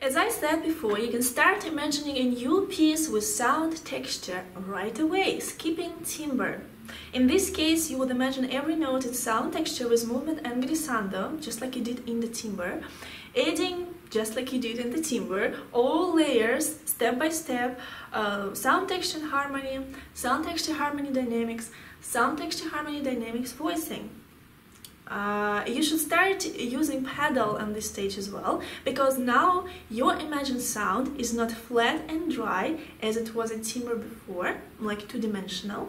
As I said before, you can start imagining a new piece with sound texture right away, skipping timbre. In this case, you would imagine every note in sound texture with movement and glissando, just like you did in the timbre, adding, just like you did in the timbre, all layers, step by step, uh, sound texture harmony, sound texture harmony dynamics, sound texture harmony dynamics voicing. Uh, you should start using pedal on this stage as well because now your imagined sound is not flat and dry as it was in timbre before, like two-dimensional.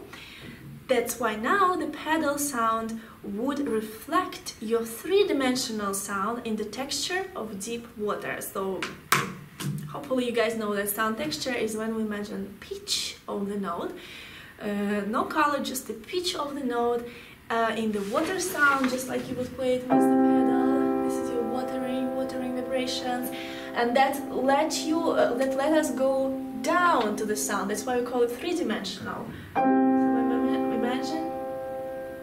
That's why now the pedal sound would reflect your three-dimensional sound in the texture of deep water. So hopefully you guys know that sound texture is when we imagine pitch of the note. Uh, no color, just the pitch of the note uh, in the water sound, just like you would play it with the pedal. This is your watering, watering vibrations, and that let you, uh, that let us go down to the sound. That's why we call it three-dimensional. So imagine,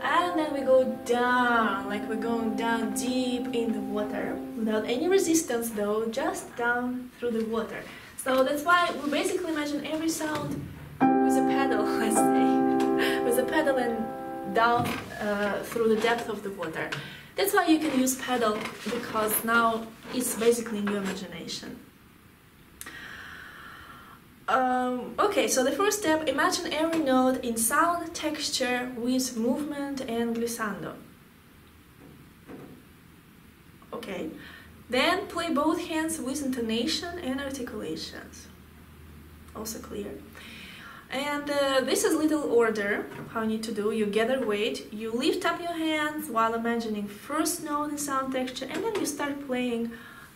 and then we go down, like we're going down deep in the water, without any resistance though, just down through the water. So that's why we basically imagine every sound with a pedal, let's say, with a pedal and down uh, through the depth of the water. That's why you can use pedal because now it's basically in your imagination. Um, okay, so the first step, imagine every note in sound, texture, with movement and glissando. Okay, then play both hands with intonation and articulations. Also clear. And uh, this is little order, how you need to do. You gather weight, you lift up your hands while imagining first note in sound texture, and then you start playing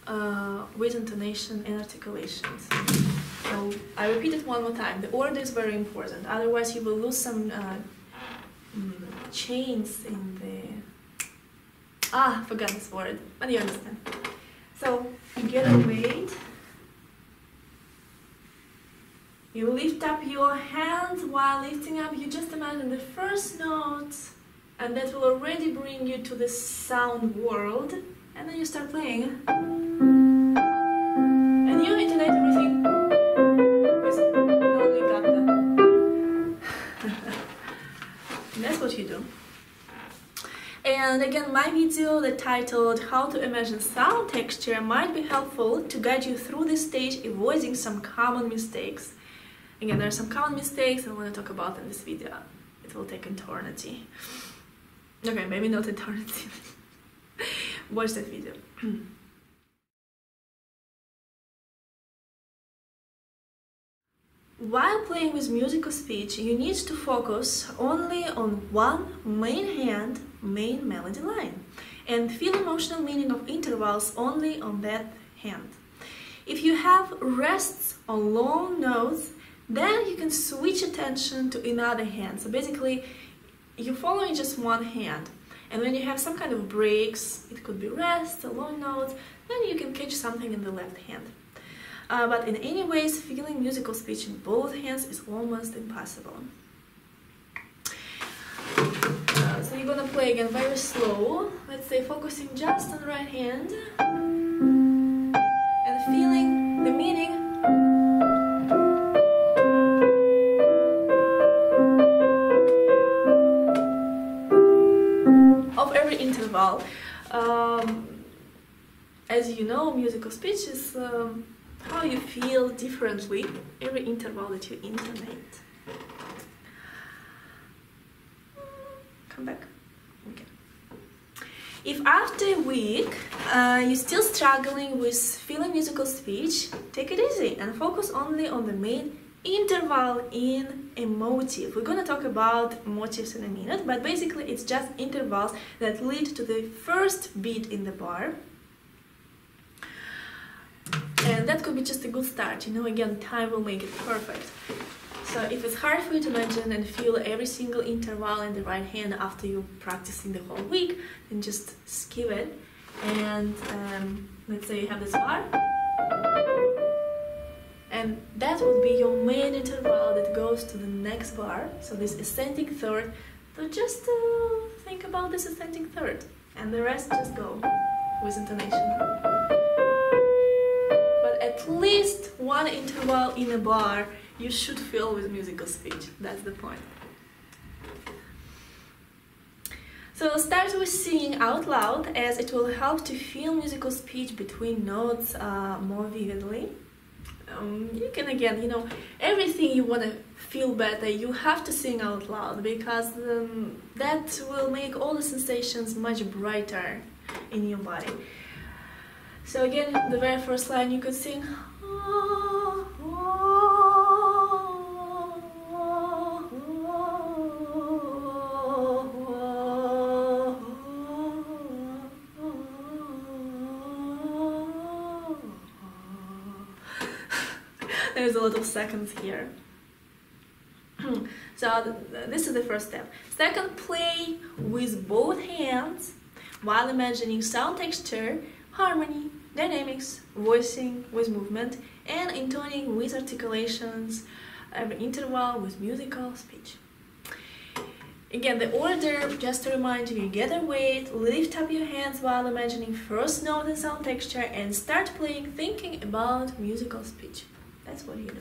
uh, with intonation and articulations. So I repeat it one more time. The order is very important, otherwise you will lose some uh, mm, chains in the... Ah, I forgot this word, but you understand. So, you gather weight, you lift up your hands while lifting up, you just imagine the first note and that will already bring you to the sound world and then you start playing. And you intonate everything only That's what you do. And again, my video that titled How to Imagine Sound Texture might be helpful to guide you through this stage avoiding some common mistakes. Again, there are some common mistakes I want to talk about in this video. It will take eternity. Okay, maybe not eternity. Watch that video. While playing with musical speech, you need to focus only on one main hand, main melody line, and feel emotional meaning of intervals only on that hand. If you have rests on long notes, then you can switch attention to another hand. So basically, you're following just one hand. And when you have some kind of breaks, it could be rest, a long note, then you can catch something in the left hand. Uh, but in any ways, feeling musical speech in both hands is almost impossible. Uh, so you're gonna play again very slow. Let's say focusing just on the right hand every interval. Um, as you know, musical speech is um, how you feel differently every interval that you intonate. Come back. Okay. If after a week uh, you're still struggling with feeling musical speech, take it easy and focus only on the main interval in a motive. We're gonna talk about motives in a minute, but basically it's just intervals that lead to the first beat in the bar. And that could be just a good start, you know, again, time will make it perfect. So if it's hard for you to imagine and feel every single interval in the right hand after you practicing the whole week, then just skip it. And um, let's say you have this bar and that would be your main interval that goes to the next bar so this ascending third so just uh, think about this ascending third and the rest just go with intonation but at least one interval in a bar you should fill with musical speech. That's the point. So start with singing out loud as it will help to feel musical speech between notes uh, more vividly. Um, you can again, you know, everything you want to feel better, you have to sing out loud because um, that will make all the sensations much brighter in your body. So again, the very first line you could sing. There's a lot of seconds here. so uh, this is the first step. Second, play with both hands while imagining sound texture, harmony, dynamics, voicing with movement, and intoning with articulations, every interval with musical speech. Again, the order, just to remind you, you gather weight, lift up your hands while imagining first note and sound texture, and start playing thinking about musical speech. That's what he do.